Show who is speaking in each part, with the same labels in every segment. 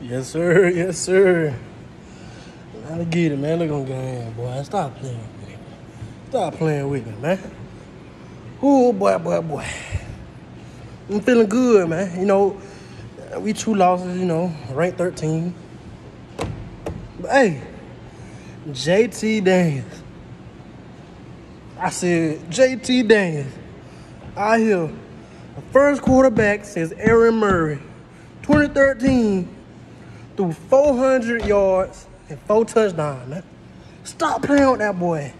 Speaker 1: Yes, sir. Yes, sir. Gotta get it, man. Look on game, boy. Stop playing with me. Stop playing with me, man. Ooh, boy, boy, boy. I'm feeling good, man. You know, we two losses, you know, ranked 13. But hey, JT Daniels. I said, JT Daniels. I hear the first quarterback since Aaron Murray, 2013, threw 400 yards and four touchdowns, man. Stop playing with that boy.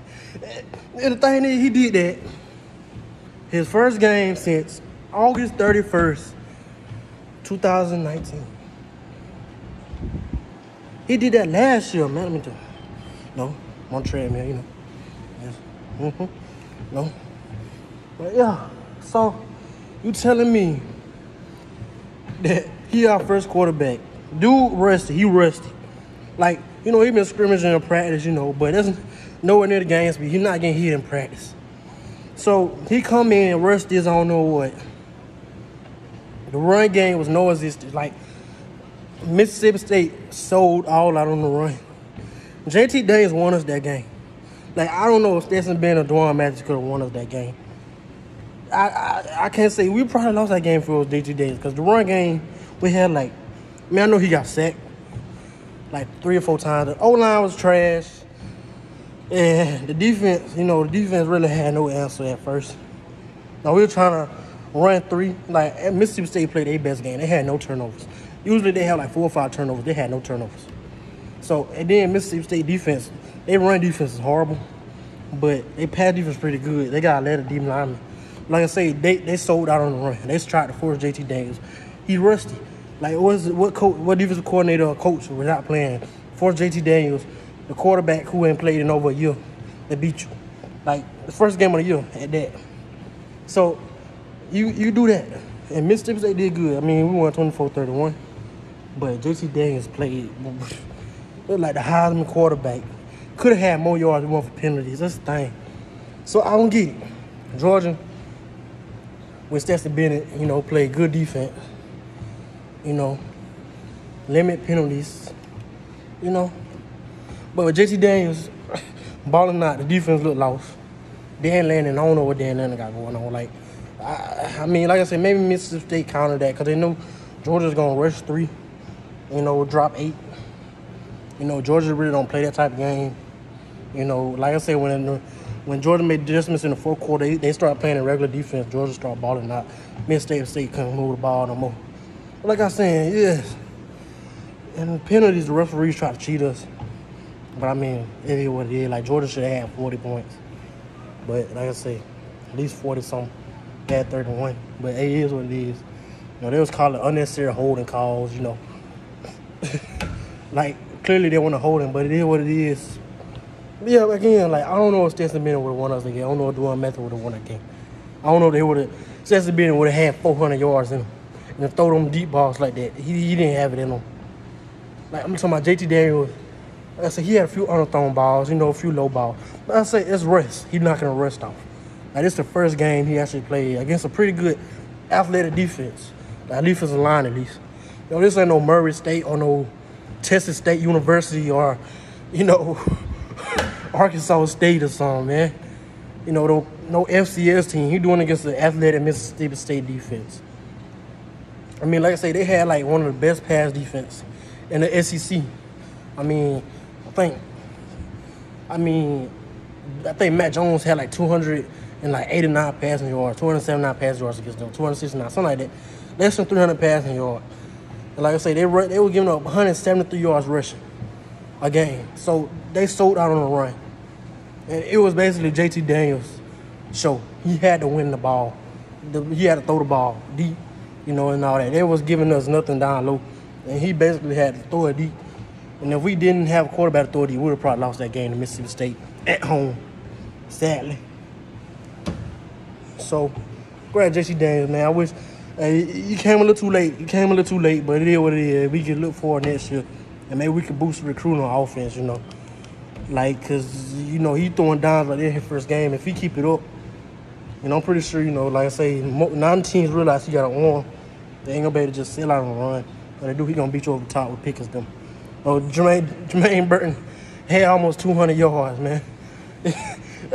Speaker 1: And the thing is, he did that. His first game since August 31st, 2019. He did that last year, man. Let me tell you. No, on treadmill, you know. Yes. Mm-hmm. No. But yeah, so you telling me that he our first quarterback. Dude rusty, he rusty. Like, you know, he been scrimmaging in practice, you know, but that's nowhere near the game speed. He's not getting hit in practice. So he come in and rusty is I don't know what. The run game was no existence. Like Mississippi State sold all out on the run. JT Daniels won us that game. Like I don't know if Stetson Bennett or Dwan Mathis could have won us that game. I, I I can't say we probably lost that game for those JT Daniels because the run game we had like, I mean I know he got sacked like three or four times. The O line was trash, and the defense, you know, the defense really had no answer at first. Now we were trying to run three. Like Mississippi State played their best game. They had no turnovers. Usually they have like four or five turnovers. They had no turnovers. So and then Mississippi State defense, they run defense is horrible, but they pass defense pretty good. They got a lot of deep linemen. Like I say, they, they sold out on the run. They tried to force JT Daniels. He rusty. Like what is what coach, what defensive coordinator or coach was not playing? Force JT Daniels, the quarterback who ain't played in over a year, they beat you. Like the first game of the year at that. So you you do that. And Mississippi State did good. I mean, we won 24-31. But JT Daniels played like the Heisman quarterback. Could have had more yards than one for penalties. That's the thing. So I don't get it. Georgia, when Stetson Bennett, you know, played good defense, you know, limit penalties, you know. But with JT Daniels, balling out, the defense looked lost. Dan Lanning, I don't know what Dan Lanning got going on. Like, I, I mean, like I said, maybe Mississippi State countered that because they knew Georgia's going to rush three, you know, drop eight. You know, Georgia really don't play that type of game. You know, like I said, when when Georgia made adjustments in the fourth quarter, they, they started playing in regular defense. Georgia started balling out. Mississippi State couldn't move the ball no more. Like I saying, yes. And the penalties, the referees try to cheat us. But I mean, it is what it is. Like Georgia should have had 40 points. But like I say, at least 40 something. Had 31. But it is what it is. You know, they was calling unnecessary holding calls, you know. like, clearly they want to hold him, but it is what it is. Yeah, again, like, I don't know if Stetson Bennett would have won us again. I don't know if Dwan Mathis would have won game. I don't know if they would have, Stetson Bennett would have had 400 yards in him. And throw them deep balls like that, he, he didn't have it in him. Like, I'm talking about JT Daniels. I said, he had a few underthrown balls, you know, a few low balls. But I say it's rest. He's not going to rest off. Like, this is the first game he actually played against a pretty good athletic defense. Like, defensive line, at least. You know, this ain't no Murray State or no Texas State University or, you know, Arkansas State or something, man. You know, no, no FCS team. He doing against the athletic Mississippi State defense. I mean, like I say, they had like one of the best pass defense in the SEC. I mean, I think, I mean, I think Mac Jones had like 200 and like 89 passing yards, 279 passing yards against them, 269, something like that. Less than 300 passing yards. And like I say, they run, they were giving up 173 yards rushing a game. So they sold out on the run. And it was basically JT Daniels' show. He had to win the ball. The, he had to throw the ball deep, you know, and all that. They was giving us nothing down low. And he basically had deep. And if we didn't have quarterback deep, we would have probably lost that game to Mississippi State at home, sadly. So, great JT Daniels, man. I wish uh, you came a little too late. You came a little too late, but it is what it is. We can look forward next year, and maybe we can boost the recruiting on offense. You know, like because you know he throwing downs like in his first game. If he keep it up, you know, I'm pretty sure. You know, like I say, nine teams realize he got an arm. They ain't gonna be able to just sell out and run. But they do, he gonna beat you over the top with Pickens them. Oh, Jermaine Jermaine Burton had almost 200 yards, man.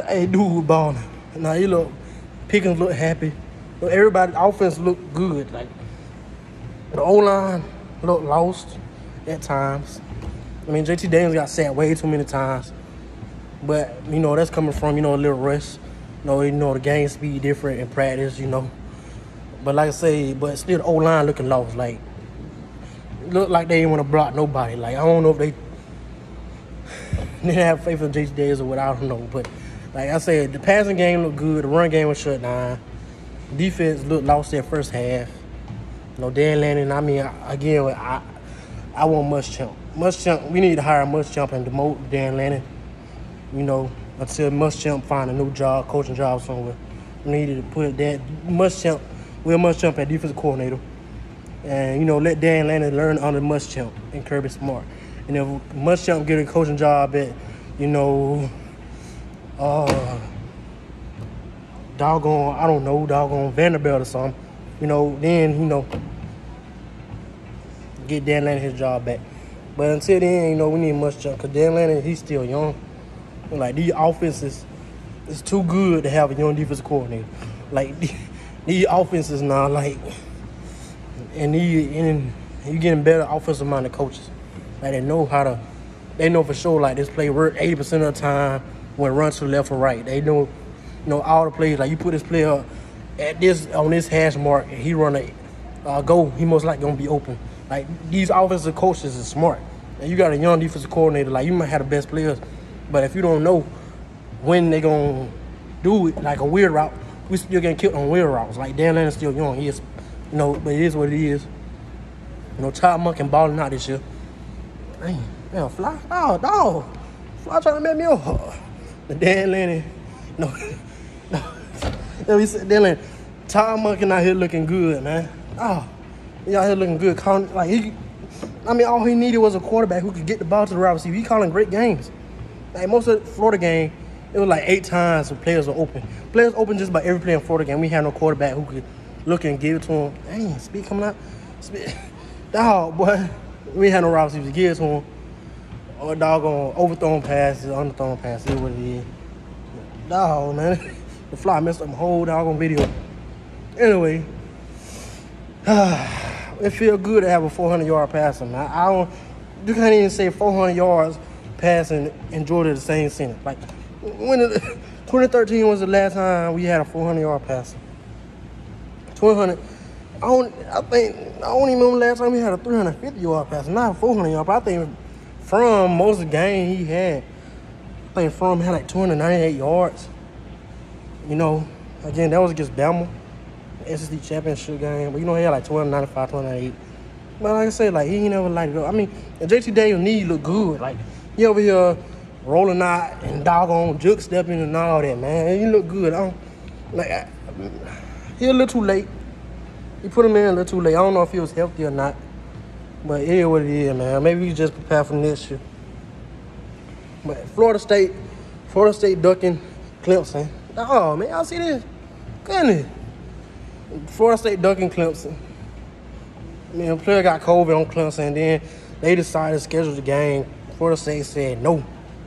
Speaker 1: hey, dude balling. Now he look Pickens look happy. But everybody offense look good. Like the O line look lost at times. I mean, JT Daniels got sacked way too many times. But you know that's coming from you know a little rest. You know, you know the game speed different in practice. You know, but like I say, but still the O line looking lost. Like look like they didn't want to block nobody. Like I don't know if they didn't have faith in JT Daniels or what. I don't know, but like I said, the passing game looked good. The run game was shut down. Defense looked lost their first half. Know, Dan Lanning. I mean, again, I I want Muschamp. Muschamp. We need to hire Muschamp and demote Dan Lanning. You know, until Muschamp find a new job, coaching job somewhere. We needed to put that Muschamp, Will Muschamp at defensive coordinator, and you know let Dan Lanning learn under Muschamp and Kirby Smart. And if Muschamp get a coaching job at, you know, uh, doggone, I don't know, doggone Vanderbilt or something, you know, then, you know, get Dan Lanning his job back. But until then, you know, we need Muschamp because Dan Lanning, he's still young. Like, these offenses, it's too good to have a young defensive coordinator. Like, these offenses now, like, and, and you getting better offensive minded coaches. Like, they know how to, they know for sure, like, this play work 80% of the time when run to left or right. They know, you know, all the plays. Like you put this player at this on this hash mark, and he run a uh, go. He most likely gonna be open. Like these offensive coaches is smart. And you got a young defensive coordinator. Like you might have the best players, but if you don't know when they gonna do it, like a weird route, we still getting killed on wheel routes. Like Dan Lanning's still young. He is, you know, but it is what it is. You know, Todd Monken balling out this year. Damn, man, fly, oh, dog, fly trying to make me up. The Dan Lanning, no, no. Yeah, we said Dan Lanning. Todd Monken out here looking good, man. Oh, he out here looking good. Calling, like he, I mean, all he needed was a quarterback who could get the ball to the wide receiver. He calling great games. Like most of the Florida game, it was like eight times the players were open. Players open just by every play in Florida game. We had no quarterback who could look and give it to him. Dang, speed coming out. Speed. Dog, boy. We had no receivers to give it to him or oh, doggone overthrown passes, underthrown passes, what it is. Dog, man. The fly messed up my whole doggone video. Anyway, it feel good to have a 400 yard passing. I, I don't, you can't even say 400 yards passing in Georgia the same center. Like, when it, 2013 was the last time we had a 400 yard passing. 200. I don't. I think I don't even remember last time we had a 350 yard passing, not a 400 yard. But I think from most of the game he had, I think Fromm had like 298 yards. You know, again, that was against Bama, SEC championship game. But you know, he had like 295, 298. But like I said, like he ain't never lighted up. I mean, JT Daniels knee look good. Like he over here rolling out and doggone juke stepping and all that, man. He look good. I don't like I, he a little too late. He put him in a little too late. I don't know if he was healthy or not. But it is what it is, man. Maybe we just prepare for next year. But Florida State, Florida State ducking Clemson. Oh man, y'all see this? Goodness. Florida State ducking Clemson. I mean, a player got COVID on Clemson, and then they decided to schedule the game. Florida State said no.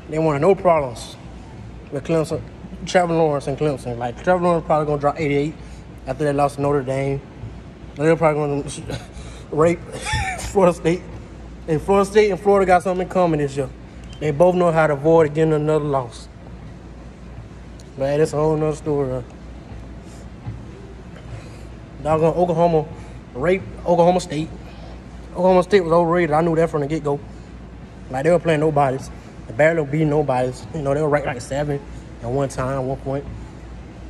Speaker 1: They wanted no problems with Clemson, Trevor Lawrence and Clemson. Like Trevor Lawrence probably gonna drop 88 after they lost to Notre Dame. They're probably gonna rape Florida State. And Florida State and Florida got something in common this year. They both know how to avoid getting another loss. But that's a whole nother story. Doggone Oklahoma raped Oklahoma State. Oklahoma State was overrated. I knew that from the get go. Like they were playing nobodies. They barely beat nobodies. You know, they were ranked like seven at one time, one point.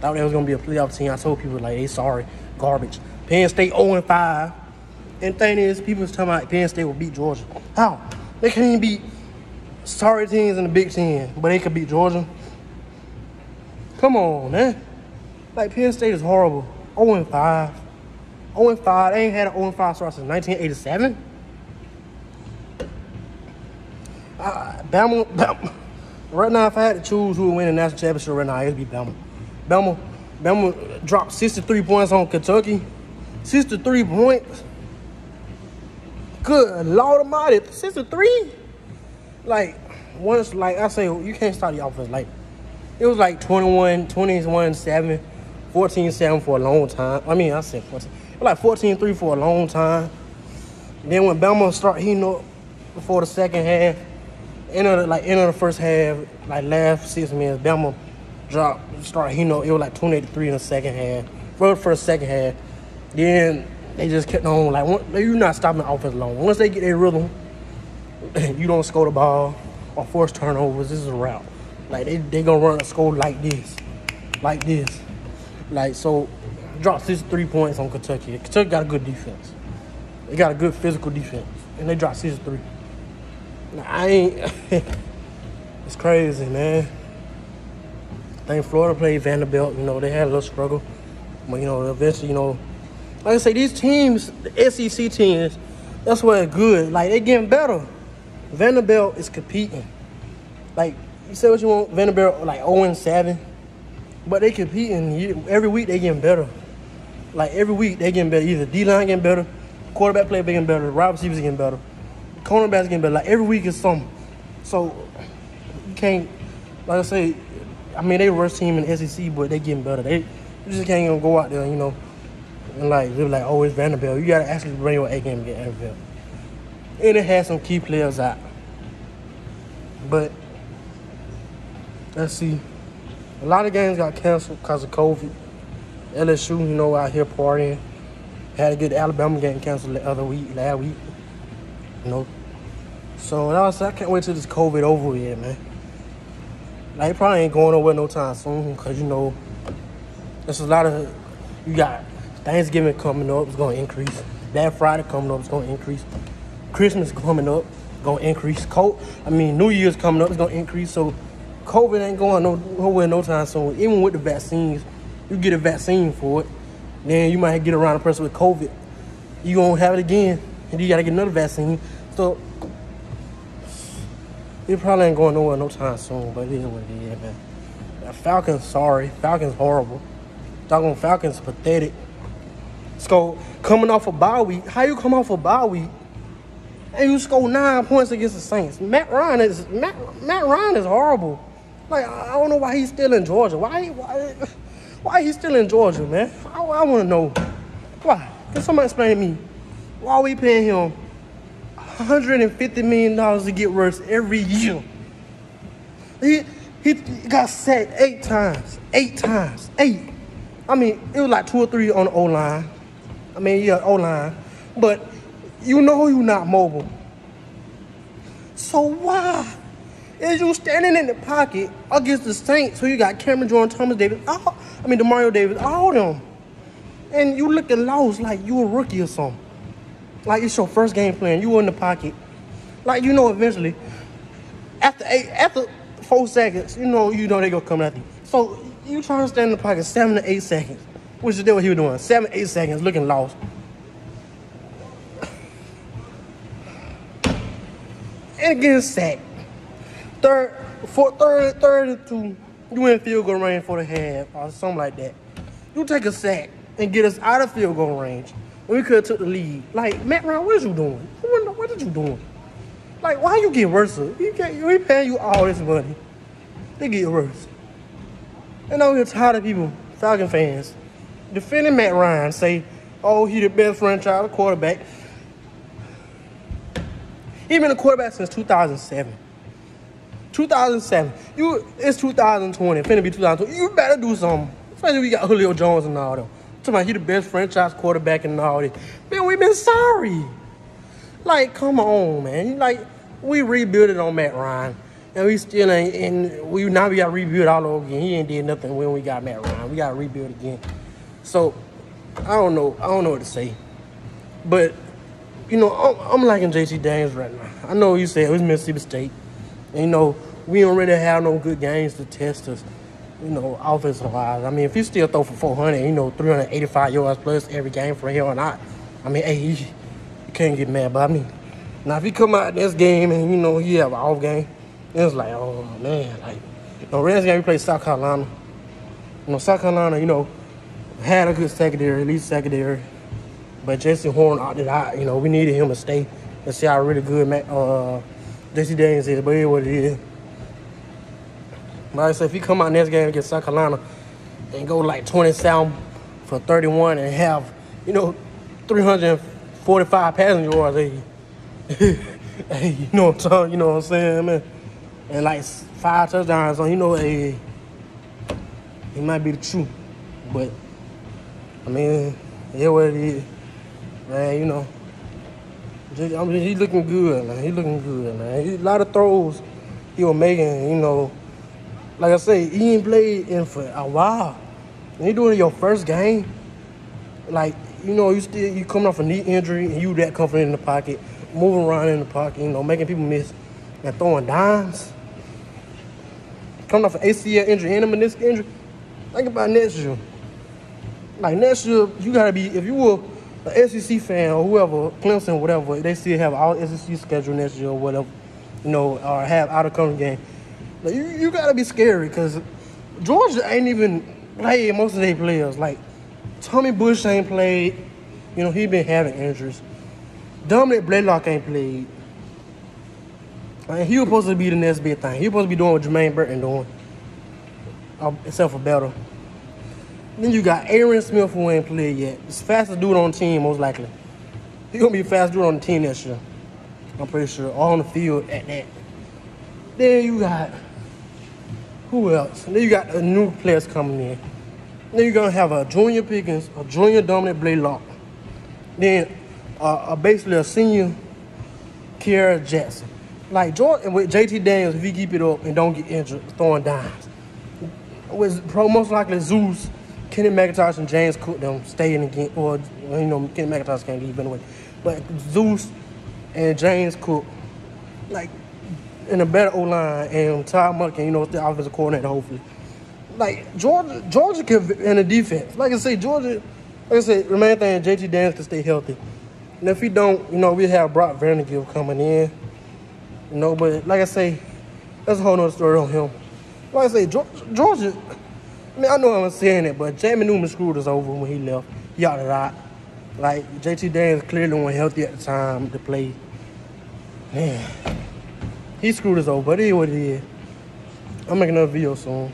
Speaker 1: Thought they was gonna be a playoff team. I told people like, they sorry, garbage. Penn State 0 5. And thing is, people was talking about Penn State will beat Georgia. How? They can't even beat sorry teams in the Big Ten, but they could beat Georgia. Come on, man. Like Penn State is horrible. 0 5. 0 5. They ain't had an 0 5 start since 1987. Bama, Bama. Right now, if I had to choose who would win the national championship right now, it'd be Bama. Bama, Bama dropped 63 points on Kentucky. 63 points. Good Lord Almighty, six to three. Like once, like I say, you can't start the offense. Like it was like 21, 21, 7, 14, 7 for a long time. I mean, I said 14. It was like 14, 3 for a long time. Then when Bama start heating up before the second half, end of the, like end of the first half, like last six minutes, Bama drop start You know, It was like 28 to 3 in the second half. For the first second half. Then they just kept on like you're not stopping the offense long. Once they get their rhythm, you don't score the ball or force turnovers. This is a route. Like they they gonna run a score like this, like this, like so. Drop six three points on Kentucky. Kentucky got a good defense. They got a good physical defense, and they dropped six three. I ain't. it's crazy, man. I think Florida played Vanderbilt. You know they had a little struggle, but you know eventually, you know like I say, these teams, the SEC teams, that's where it's good. Like they getting better. Vanderbilt is competing. Like you say what you want, Vanderbilt like 0 and 7, but they competing. Every week they getting better. Like every week they getting better. Either D line getting better, quarterback play getting better, wide receivers getting better, cornerbacks getting better. Like every week is something. So you can't, like I say, I mean they worst team in the SEC, but they getting better. They you just can't even go out there, you know and like, they're like, oh, it's Vanderbilt. You gotta actually bring your A game against Vanderbilt. And it has some key players out. But let's see. A lot of games got canceled because of COVID. LSU, you know, out here partying. Had get the Alabama game canceled the other week, last week. You know. So I can't wait till this COVID over with, man. Like, probably ain't going nowhere no time soon, because, you know, there's a lot of, you got Thanksgiving coming up it's going to increase. That Friday coming up it's going to increase. Christmas coming up going to increase. Cold, I mean, New Year's coming up it's going to increase. So COVID ain't going no, nowhere no time soon. Even with the vaccines, you get a vaccine for it. Then you might get around a person with COVID. You gonna have it again, and you gotta get another vaccine. So it probably ain't going nowhere no time soon. But it is what it is, man. Falcons, sorry. Falcons horrible. Talking Falcons pathetic. So coming off a bye week, how you come off a bye week and you score nine points against the Saints? Matt Ryan is Matt, Matt Ryan is horrible. Like I don't know why he's still in Georgia. Why why why he's still in Georgia, man? I, I want to know why. Can somebody explain to me why are we paying him 150 million dollars to get worse every year? He he got sacked eight times, eight times, eight. I mean, it was like two or three on the O line. I mean, yeah, O line, but you know you're not mobile. So why is you standing in the pocket against the Saints who you got Cameron Jordan, Thomas Davis, all, I mean, Demario Davis, all them, and you looking lost like you a rookie or something. Like it's your first game playing, you in the pocket. Like you know eventually, after eight, after four seconds, you know you know they gonna come at you. So you trying to stand in the pocket seven to eight seconds. Which is what he was doing. Seven, eight seconds, looking lost. And getting sacked. Third, fourth, third, third and two. You in field goal range for the half or something like that. You take a sack and get us out of field goal range. We could have took the lead. Like, Matt Ryan, what is you doing? What, are you doing? Like, why you get worse? We paying you all this money. They get worse. And I'm tired of people, Falcon fans, defending Matt Ryan, say, oh, he the best franchise quarterback. He been a quarterback since 2007. 2007. You, it's 2020. Finna be 2020. You better do something. Especially we got Julio Jones and all them. Talking about he the best franchise quarterback and all this. Man, we been sorry. Like, come on, man. Like, we rebuilt it on Matt Ryan. And we still ain't, and we now we got to rebuild all over again. He ain't did nothing when we got Matt Ryan. We got to rebuild again. So I don't know. I don't know what to say. But you know, I'm, I'm liking JT Daniels right now. I know you said it was Mississippi State. And, you know, we don't really have no good games to test us. You know, offensive wise. I mean, if you still throw for 400, you know, 385 yards plus every game from here on out, I mean, hey, you, can't get mad. I mean, now if you come out this game and you know you have an off game, it's like, oh man, like, you know, Reds game we play South Carolina. You know, South Carolina, you know, had a good secondary, at least secondary. But Jaycee Horn opted out. You know, we needed him to stay Let's see how really good uh, JT Daniels is, but it is what it is. Like I said, if he come out next game against South Carolina and go like 27 for 31 and have, you know, 345 passing yards, hey, hey, you know what I'm saying? You know what I'm saying, man? And like five touchdowns on, you know, hey, he might be the truth. But, I mean, yeah, what it is. Man, you know, I mean, he looking good, man. He looking good, man. He, a lot of throws he was making, you know, like I say, he ain't played in for a while. And you doing your first game, like you know, you still you coming off a knee injury and you that confident in the pocket, moving around in the pocket, you know, making people miss and throwing dimes. Coming off an ACL injury and a meniscus injury. Think about next year. Like next year, you gotta be if you were an SEC fan or whoever, Clemson, whatever, they still have all SEC schedule next year or whatever, you know, or have out of country game. Like, you, you gotta be scary because Georgia ain't even played most of their players. Like Tommy Bush ain't played. You know, he been having injuries. Dominic Blaylock ain't played. And he was supposed to be the next big thing. He was supposed to be doing what Jermaine Burton doing. Uh, except better. Then you got Arian Smith who ain't played yet. It's fastest dude on the team, most likely. He gonna be fastest dude on the team next year. I'm pretty sure. All on the field at that. Then you got who else? Then you got the new players coming in. Then you're gonna have a junior Pickens, a junior Dominic Blaylock. Then uh, uh, basically a senior Kearis Jackson. Like Jordan with JT Daniels, if he keep it up and don't get injured, throwing dimes. With pro most likely Zeus, Kenny McIntosh and James Cook them staying again, or you know Kenny McIntosh can't leave anyway. But Zeus and James Cook, like in a better O line, and Todd Monken, you know, the offensive coordinator, hopefully. Like Georgia, Georgia can in the defense. Like I say, Georgia, like I said, the main thing JT Daniels to stay healthy. And if he don't, you know, we have Brock Vandagriff coming in. You know, but like I say, that's a whole nother story on him. Like I say, Georgia, I mean, I know I'm saying it, but Jamie Newman screwed us over when he left. Yada yada. Like JT Daniels clearly wasn't healthy at the time to play. Man. He screwed us over, but it is what it is. I'm making another video soon.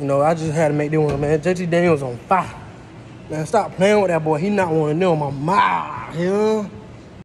Speaker 1: You know, I just had to make this one, man. JT Daniels on fire. Man, stop playing with that boy. He not one of them. I'm mad, know?